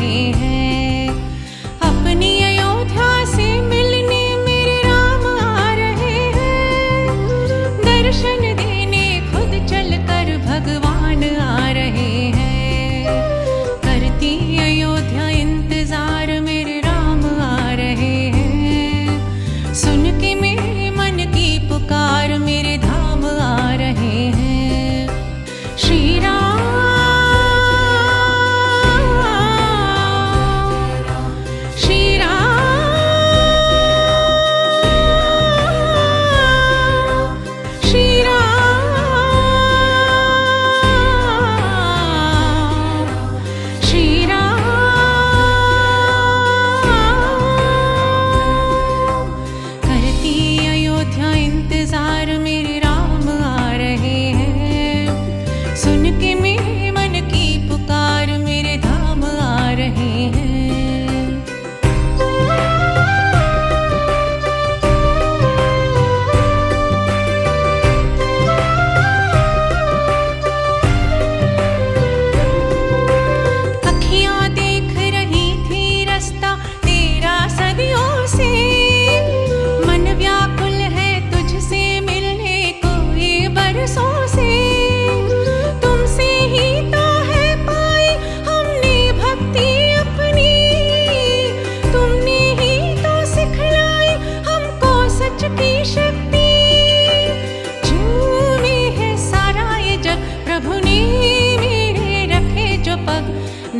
he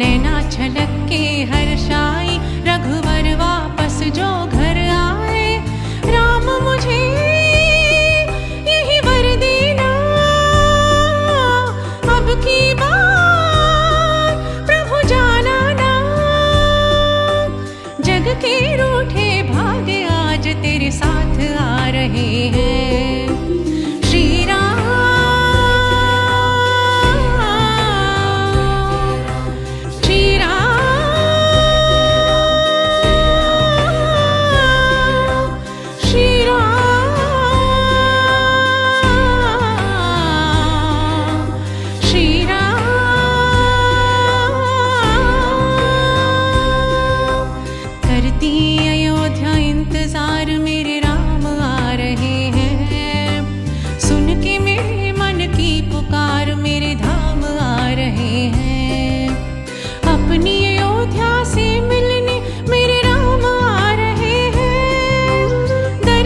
नैना छलक के Harsha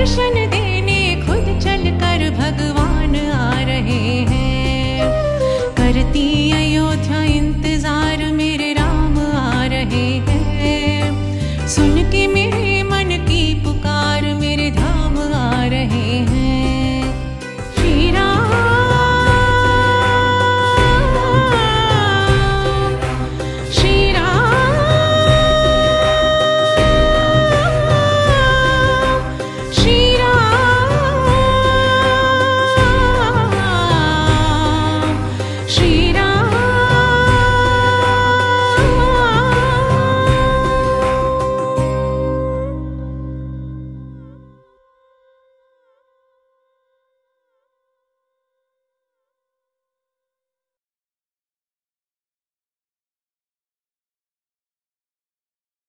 Krishna.